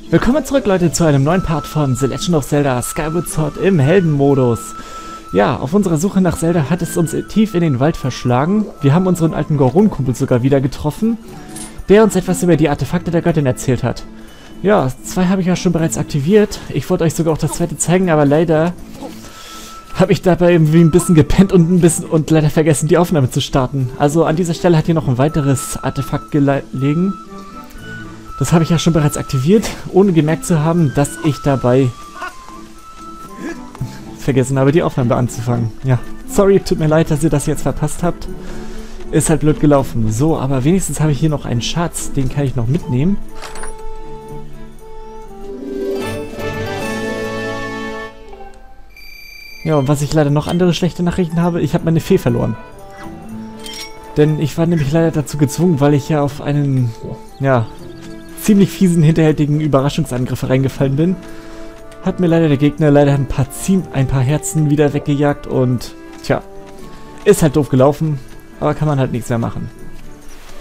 Willkommen zurück, Leute, zu einem neuen Part von The Legend of Zelda Skyward Sword im Heldenmodus. Ja, auf unserer Suche nach Zelda hat es uns tief in den Wald verschlagen. Wir haben unseren alten Goron-Kumpel sogar wieder getroffen, der uns etwas über die Artefakte der Göttin erzählt hat. Ja, zwei habe ich ja schon bereits aktiviert. Ich wollte euch sogar auch das zweite zeigen, aber leider habe ich dabei irgendwie ein bisschen gepennt und ein bisschen und leider vergessen, die Aufnahme zu starten. Also an dieser Stelle hat hier noch ein weiteres Artefakt gelegen. Das habe ich ja schon bereits aktiviert, ohne gemerkt zu haben, dass ich dabei vergessen habe, die Aufnahme anzufangen. Ja, sorry, tut mir leid, dass ihr das jetzt verpasst habt. Ist halt blöd gelaufen. So, aber wenigstens habe ich hier noch einen Schatz, den kann ich noch mitnehmen. Ja, und was ich leider noch andere schlechte Nachrichten habe, ich habe meine Fee verloren. Denn ich war nämlich leider dazu gezwungen, weil ich ja auf einen, ja, ziemlich fiesen, hinterhältigen Überraschungsangriff reingefallen bin. Hat mir leider der Gegner leider ein paar, ein paar Herzen wieder weggejagt und, tja, ist halt doof gelaufen, aber kann man halt nichts mehr machen.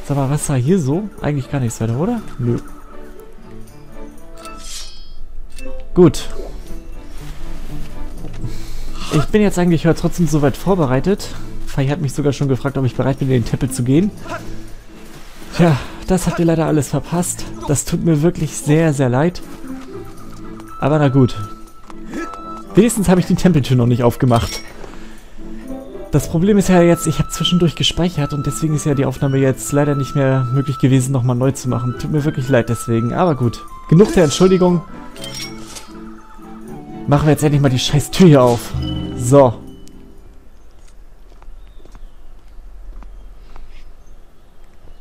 Sag mal, was war hier so? Eigentlich gar nichts weiter, oder? Nö. Gut, ich bin jetzt eigentlich heute trotzdem soweit vorbereitet. Fai hat mich sogar schon gefragt, ob ich bereit bin, in den Tempel zu gehen. Tja, das habt ihr leider alles verpasst. Das tut mir wirklich sehr, sehr leid. Aber na gut. Wenigstens habe ich die Tempeltür noch nicht aufgemacht. Das Problem ist ja jetzt, ich habe zwischendurch gespeichert und deswegen ist ja die Aufnahme jetzt leider nicht mehr möglich gewesen, nochmal neu zu machen. Tut mir wirklich leid deswegen, aber gut. Genug der Entschuldigung. Machen wir jetzt endlich mal die scheiß Tür hier auf. So.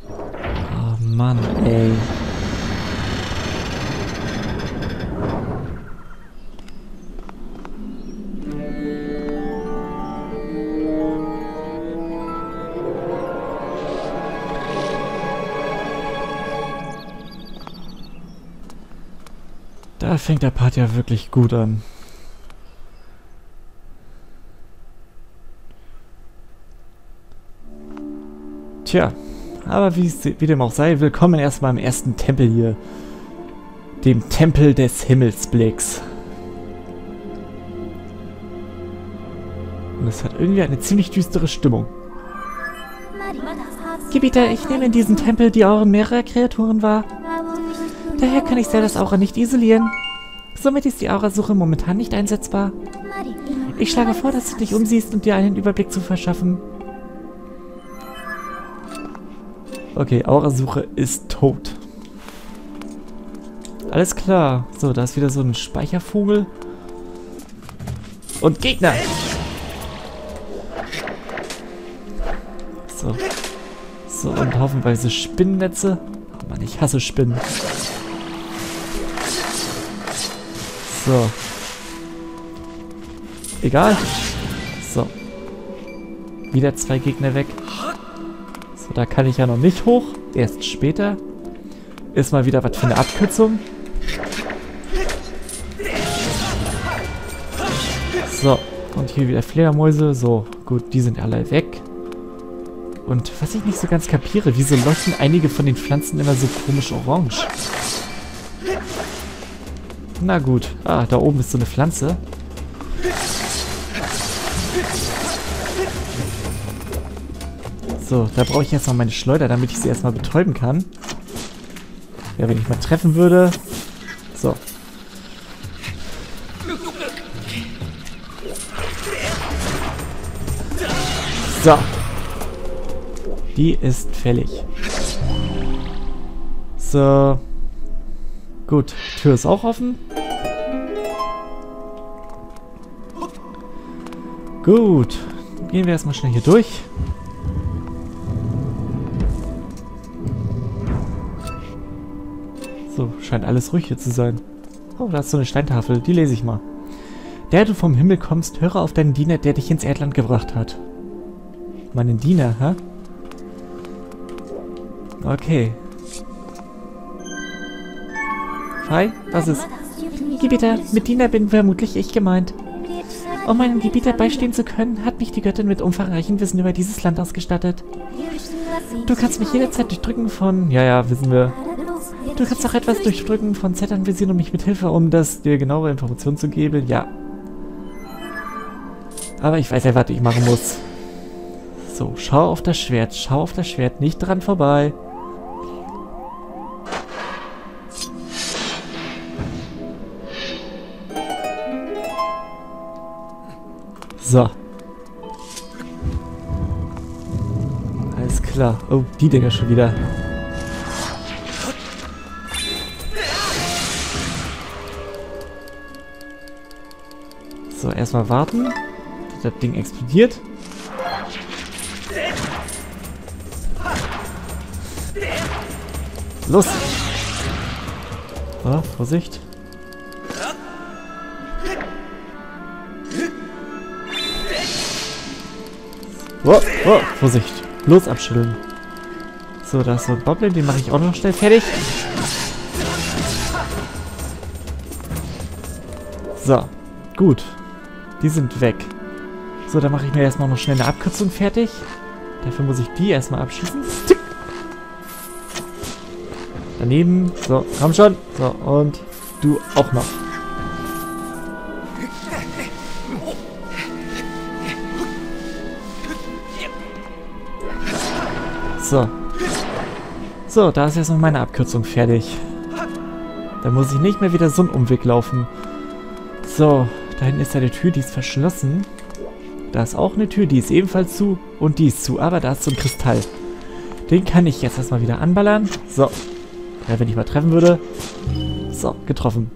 Oh Mann, ey. Da fängt der Part ja wirklich gut an. Tja, aber wie, wie dem auch sei, willkommen erstmal im ersten Tempel hier. Dem Tempel des Himmelsblicks. Und es hat irgendwie eine ziemlich düstere Stimmung. Gebieter, ich nehme in diesem Tempel die Auren mehrerer Kreaturen wahr. Daher kann ich Zeldas Aura nicht isolieren. Somit ist die Aurasuche momentan nicht einsetzbar. Ich schlage vor, dass du dich umsiehst, um dir einen Überblick zu verschaffen. Okay, Aurasuche ist tot. Alles klar. So, da ist wieder so ein Speichervogel. Und Gegner! So. So, und haufenweise Spinnennetze. Oh Mann, ich hasse Spinnen. So. Egal. So. Wieder zwei Gegner weg. Da kann ich ja noch nicht hoch. Erst später. Ist mal wieder was für eine Abkürzung. So, und hier wieder Fledermäuse. So, gut, die sind alle weg. Und was ich nicht so ganz kapiere, wieso leuchten einige von den Pflanzen immer so komisch orange? Na gut. Ah, da oben ist so eine Pflanze. So, da brauche ich jetzt noch meine Schleuder, damit ich sie erstmal betäuben kann. Ja, wenn ich mal treffen würde. So. So. Die ist fällig. So. Gut, Tür ist auch offen. Gut. Gehen wir erstmal schnell hier durch. So, scheint alles ruhig hier zu sein. Oh, da ist so eine Steintafel. Die lese ich mal. Der du vom Himmel kommst, höre auf deinen Diener, der dich ins Erdland gebracht hat. Meinen Diener, hä? Okay. Hi, was ist? Gebieter, mit Diener bin vermutlich ich gemeint. Um meinem Gebieter beistehen zu können, hat mich die Göttin mit umfangreichem Wissen über dieses Land ausgestattet. Du kannst mich jederzeit durchdrücken von... Ja, ja, wissen wir. Du kannst auch etwas durchdrücken von Z anvisieren, um mich mit Hilfe, um das dir genauere Informationen zu geben. Ja. Aber ich weiß ja, was ich machen muss. So, schau auf das Schwert. Schau auf das Schwert. Nicht dran vorbei. So. Alles klar. Oh, die Dinger schon wieder. So, erstmal warten, bis das Ding explodiert. Los! Oh, Vorsicht. Oh, oh, Vorsicht. Bloß abschütteln. So, da ist so ein Boblin, den mache ich auch noch schnell fertig. So, gut. Die sind weg. So, dann mache ich mir erstmal noch schnell eine Abkürzung fertig. Dafür muss ich die erstmal abschießen. Daneben. So, komm schon. So, und du auch noch. So. So, da ist jetzt noch meine Abkürzung fertig. Da muss ich nicht mehr wieder so einen Umweg laufen. So, da hinten ist eine Tür, die ist verschlossen. Da ist auch eine Tür, die ist ebenfalls zu. Und die ist zu, aber da ist so ein Kristall. Den kann ich jetzt erstmal wieder anballern. So. Wenn ich mal treffen würde. So, getroffen.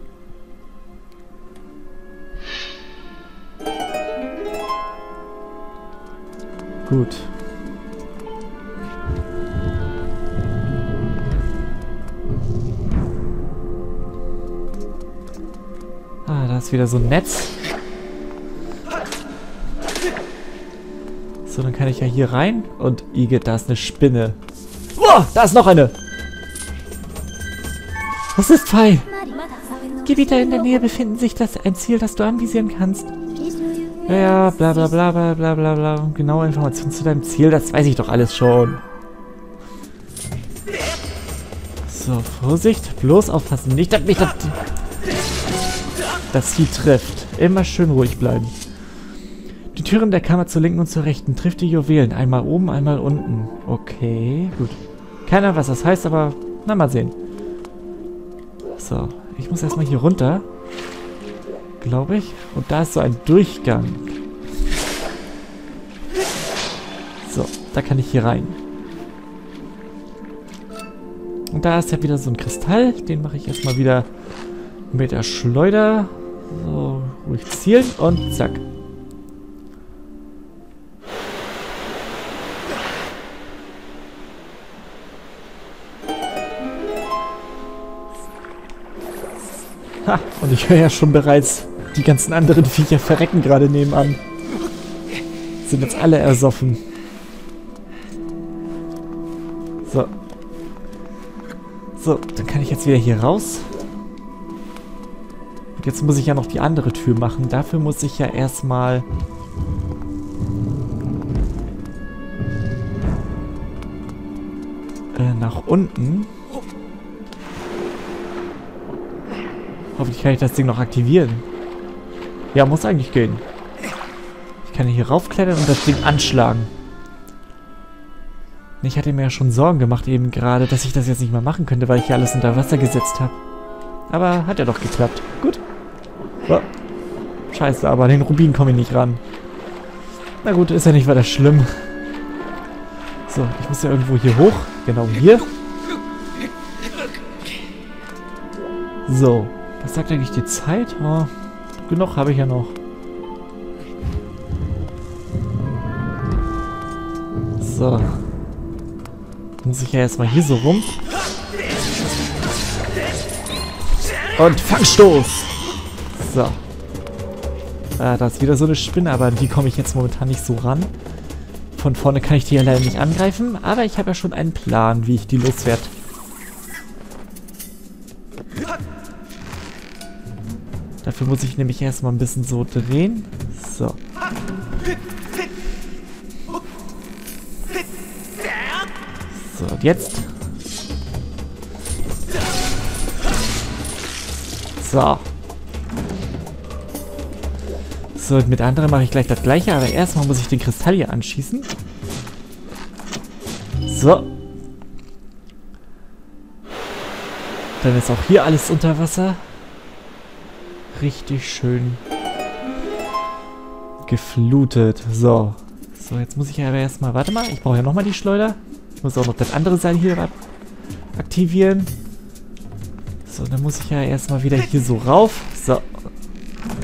Gut. Ah, da ist wieder so ein Netz. So, dann kann ich ja hier rein. Und Igitt, da ist eine Spinne. Boah, da ist noch eine. Was ist Pfeil? Gebiete in der Nähe befinden sich das ein Ziel, das du anvisieren kannst. Ja, bla bla bla bla bla bla bla. Genaue Informationen zu deinem Ziel, das weiß ich doch alles schon. So, Vorsicht. Bloß aufpassen. Nicht, dass mich das... Das Vieh trifft. Immer schön ruhig bleiben. Die Türen der Kammer zur linken und zur rechten. Trifft die Juwelen. Einmal oben, einmal unten. Okay, gut. Keiner, was das heißt, aber... Na, mal sehen. So, ich muss erstmal hier runter. Glaube ich. Und da ist so ein Durchgang. So, da kann ich hier rein. Und da ist ja wieder so ein Kristall. Den mache ich erstmal wieder mit der Schleuder. So, ruhig zielen und zack. Und ich höre ja schon bereits, die ganzen anderen Viecher verrecken gerade nebenan. Sind jetzt alle ersoffen. So. So, dann kann ich jetzt wieder hier raus. Und jetzt muss ich ja noch die andere Tür machen. Dafür muss ich ja erstmal... Äh, nach unten. Hoffentlich kann ich das Ding noch aktivieren. Ja, muss eigentlich gehen. Ich kann hier raufklettern und das Ding anschlagen. Ich hatte mir ja schon Sorgen gemacht eben gerade, dass ich das jetzt nicht mehr machen könnte, weil ich hier alles unter Wasser gesetzt habe. Aber hat ja doch geklappt. Gut. So. Scheiße, aber an den Rubin komme ich nicht ran. Na gut, ist ja nicht weiter schlimm. So, ich muss ja irgendwo hier hoch. Genau hier. So. Was sagt eigentlich die Zeit? Oh, genug habe ich ja noch. So. Muss ich ja erstmal hier so rum. Und Fangstoß! So. Ah, da ist wieder so eine Spinne, aber die komme ich jetzt momentan nicht so ran. Von vorne kann ich die ja leider nicht angreifen, aber ich habe ja schon einen Plan, wie ich die loswerde. Dafür muss ich nämlich erstmal ein bisschen so drehen. So. So, und jetzt. So. So, mit anderen mache ich gleich das gleiche, aber erstmal muss ich den Kristall hier anschießen. So. Dann ist auch hier alles unter Wasser. Richtig schön geflutet. So. So, jetzt muss ich aber erstmal... Warte mal, ich brauche ja nochmal die Schleuder. Ich muss auch noch das andere Seil hier aktivieren. So, dann muss ich ja erstmal wieder hier so rauf. So.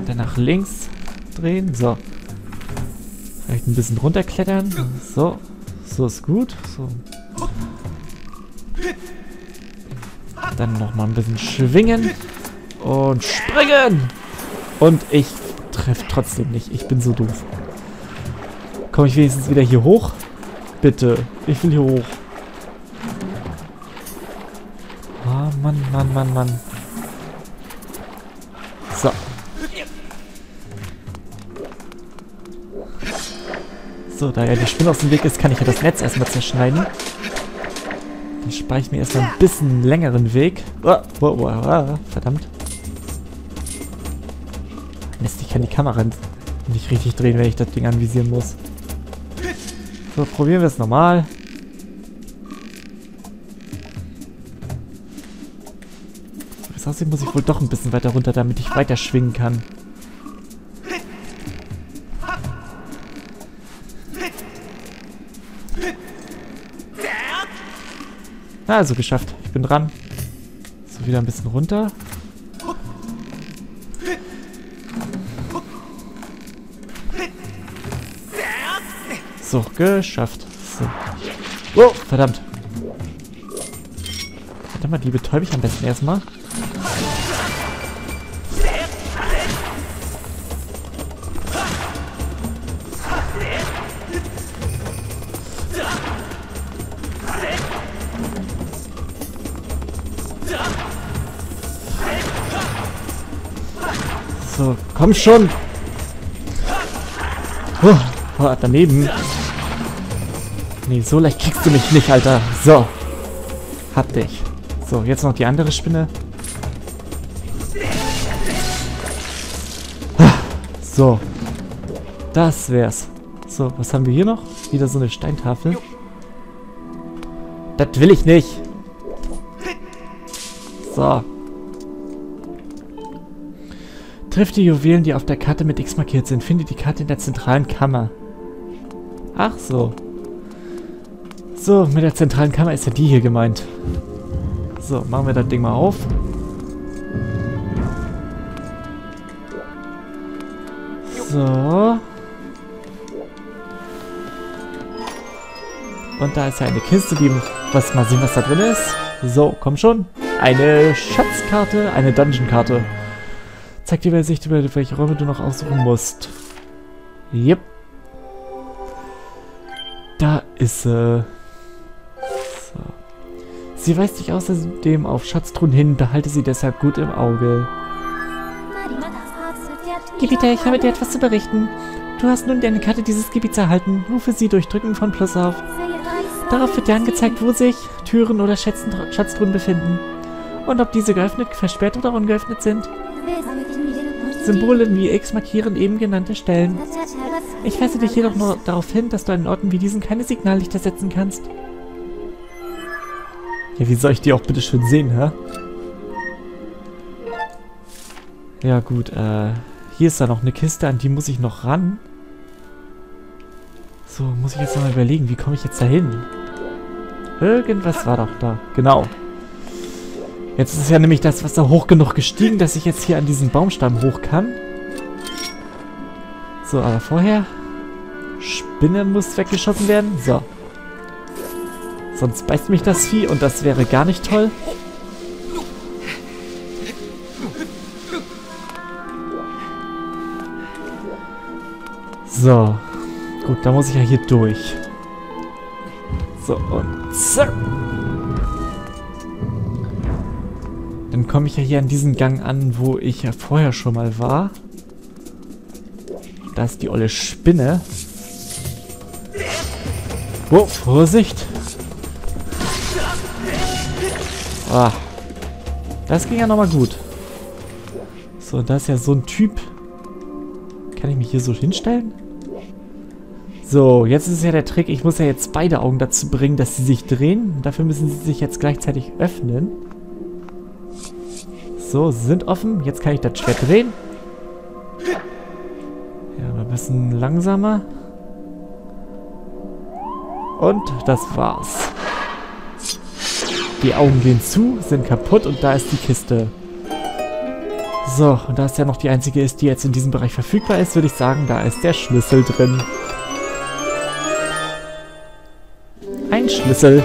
Dann nach links drehen. So. Vielleicht ein bisschen runterklettern. So. So ist gut. So. Dann nochmal ein bisschen schwingen. Und springen. Und ich treffe trotzdem nicht. Ich bin so doof. Komme ich wenigstens wieder hier hoch? Bitte. Ich will hier hoch. Ah, oh, Mann, Mann, Mann, Mann. So. So, da ja die Spinne aus dem Weg ist, kann ich ja das Netz erstmal zerschneiden. Dann spare ich mir erstmal ein bisschen längeren Weg. Oh, oh, oh, verdammt. Kann die Kamera nicht richtig drehen, wenn ich das Ding anvisieren muss. So, probieren wir es normal. Das aussieht, muss ich wohl doch ein bisschen weiter runter, damit ich weiter schwingen kann. Also geschafft. Ich bin dran. So, wieder ein bisschen runter. So, geschafft. So. Oh, verdammt. Warte mal, die betäube ich am besten erstmal. So, komm schon. Oh, daneben. Nee, so leicht kriegst du mich nicht, Alter. So. Hab dich. So, jetzt noch die andere Spinne. Ah, so. Das wär's. So, was haben wir hier noch? Wieder so eine Steintafel. Das will ich nicht. So. Trifft die Juwelen, die auf der Karte mit X markiert sind. Finde die Karte in der zentralen Kammer. Ach so. So, mit der zentralen Kammer ist ja die hier gemeint. So, machen wir das Ding mal auf. So. Und da ist ja eine Kiste, die... Was, mal sehen, was da drin ist. So, komm schon. Eine Schatzkarte, eine Dungeon-Karte. Zeig dir Übersicht über welche Räume du noch aussuchen musst. Yep. Da ist sie. Äh. Sie weist dich außerdem auf Schatztruhen hin, behalte sie deshalb gut im Auge. Gebieter, ich habe dir etwas zu berichten. Du hast nun deine Karte dieses Gebiets erhalten. Rufe sie durch Drücken von Plus auf. Darauf wird dir angezeigt, wo sich Türen oder Schatztruhen befinden. Und ob diese geöffnet, versperrt oder ungeöffnet sind. Symbole wie X markieren eben genannte Stellen. Ich weise dich jedoch nur darauf hin, dass du an Orten wie diesen keine Signallichter setzen kannst. Ja, wie soll ich die auch bitte schön sehen, hä? Ja gut, äh... Hier ist da noch eine Kiste, an die muss ich noch ran. So, muss ich jetzt noch mal überlegen, wie komme ich jetzt da hin? Irgendwas war doch da. Genau. Jetzt ist ja nämlich das Wasser hoch genug gestiegen, dass ich jetzt hier an diesen Baumstamm hoch kann. So, aber vorher... Spinne muss weggeschossen werden. So. Sonst beißt mich das Vieh und das wäre gar nicht toll. So. Gut, da muss ich ja hier durch. So, und zack. Dann komme ich ja hier an diesen Gang an, wo ich ja vorher schon mal war. Da ist die olle Spinne. Oh, Vorsicht. Ah. Das ging ja nochmal gut. So, da ist ja so ein Typ. Kann ich mich hier so hinstellen? So, jetzt ist ja der Trick, ich muss ja jetzt beide Augen dazu bringen, dass sie sich drehen. Dafür müssen sie sich jetzt gleichzeitig öffnen. So, sie sind offen. Jetzt kann ich das Schwert drehen. Ja, ein bisschen langsamer. Und das war's. Die Augen gehen zu, sind kaputt und da ist die Kiste. So, und da es ja noch die einzige ist, die jetzt in diesem Bereich verfügbar ist, würde ich sagen, da ist der Schlüssel drin. Ein Schlüssel.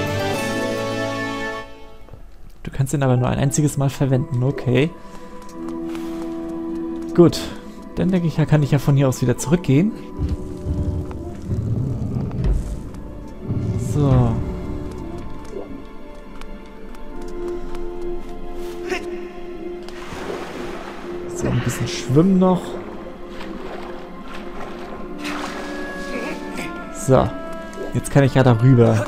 Du kannst ihn aber nur ein einziges Mal verwenden, okay. Gut, dann denke ich, ja, kann ich ja von hier aus wieder zurückgehen. So. So, schwimmen noch. So. Jetzt kann ich ja darüber.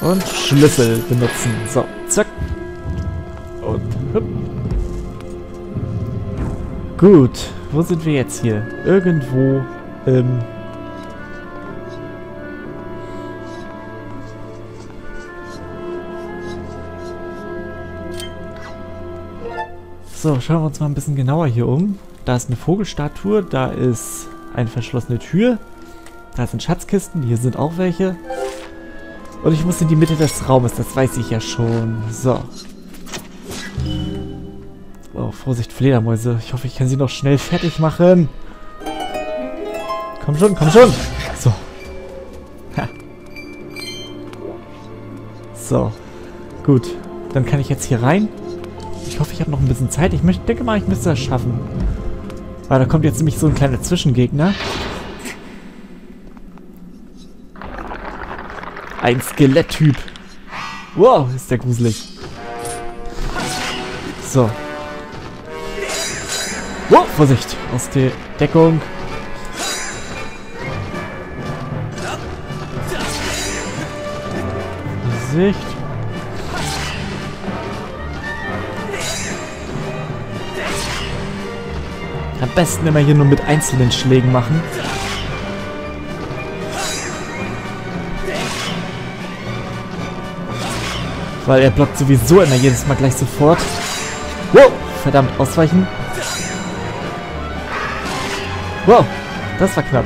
Und Schlüssel benutzen. So, zack. Und hüpp. Gut, wo sind wir jetzt hier? Irgendwo im... So, schauen wir uns mal ein bisschen genauer hier um. Da ist eine Vogelstatue, da ist eine verschlossene Tür, da sind Schatzkisten, hier sind auch welche. Und ich muss in die Mitte des Raumes, das weiß ich ja schon. So. Oh, Vorsicht, Fledermäuse. Ich hoffe, ich kann sie noch schnell fertig machen. Komm schon, komm schon. So. Ha. So. Gut. Dann kann ich jetzt hier rein. Ich habe noch ein bisschen Zeit. Ich möchte, denke mal, ich müsste das schaffen. Weil da kommt jetzt nämlich so ein kleiner Zwischengegner. Ein Skeletttyp. Wow, ist der gruselig. So. Wow, Vorsicht. Aus der Deckung. Vorsicht. Am besten immer hier nur mit einzelnen Schlägen machen. Weil er blockt sowieso immer jedes Mal gleich sofort. Wow, verdammt, ausweichen. Wow, das war knapp.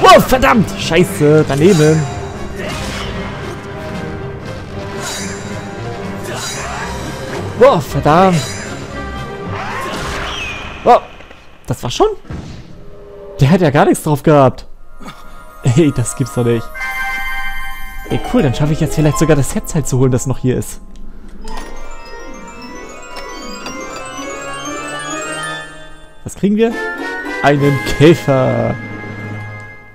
Wow, verdammt, scheiße, daneben. Wow, verdammt. Wow, das war schon? Der hat ja gar nichts drauf gehabt. Ey, das gibt's doch nicht. Ey, cool, dann schaffe ich jetzt vielleicht sogar das halt zu holen, das noch hier ist. Was kriegen wir? Einen Käfer.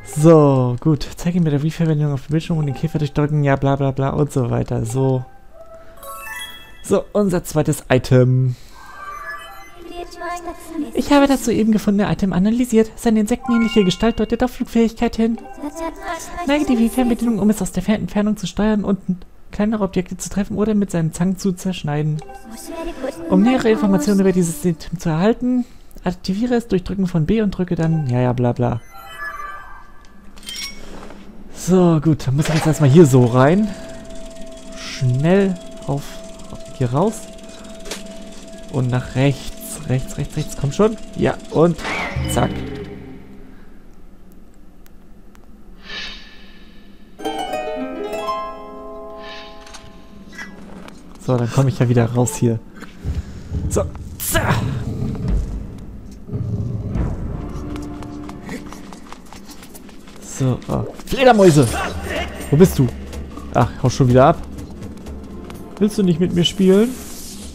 So, gut. Zeige mir der Wii-Verwendung auf dem Bildschirm und den Käfer durchdrücken. Ja, bla bla bla und so weiter. So. So, unser zweites Item. Ich habe das soeben gefundene Item analysiert. Seine insektenähnliche Gestalt deutet auf Flugfähigkeit hin. Neige die Fernbedienung, um es aus der Entfernung zu steuern und kleinere Objekte zu treffen oder mit seinen Zangen zu zerschneiden. Um nähere Informationen über dieses System zu erhalten, aktiviere es durch Drücken von B und drücke dann, ja, ja, bla bla. So, gut, dann muss ich jetzt erstmal hier so rein. Schnell auf hier raus. Und nach rechts rechts, rechts, rechts. Komm schon. Ja, und zack. So, dann komme ich ja wieder raus hier. So. Zah. So, oh. Fledermäuse! Wo bist du? Ach, hau schon wieder ab. Willst du nicht mit mir spielen?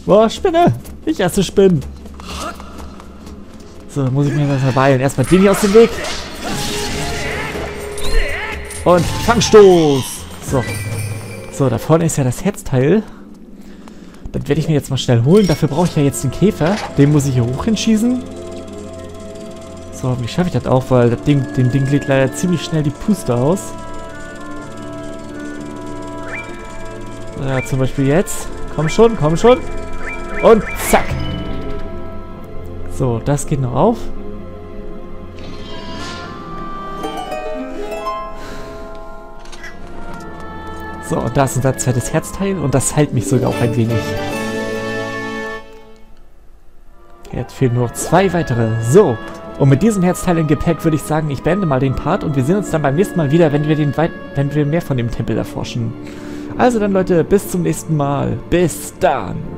Boah, Spinne! Ich esse Spinnen. So, muss ich mir was verweilen. Erstmal den hier aus dem Weg. Und Fangstoß. So. So, da vorne ist ja das Herzteil. Das werde ich mir jetzt mal schnell holen. Dafür brauche ich ja jetzt den Käfer. Den muss ich hier hoch hinschießen. So, wie schaffe ich das auch, weil das Ding, dem Ding geht leider ziemlich schnell die Puste aus. Ja, zum Beispiel jetzt. Komm schon, komm schon. Und zack. So, das geht noch auf. So, und da ist unser zweites Herzteil und das heilt mich sogar auch ein wenig. Jetzt fehlen nur zwei weitere. So, und mit diesem Herzteil im Gepäck würde ich sagen, ich beende mal den Part und wir sehen uns dann beim nächsten Mal wieder, wenn wir, den wenn wir mehr von dem Tempel erforschen. Also dann Leute, bis zum nächsten Mal. Bis dann.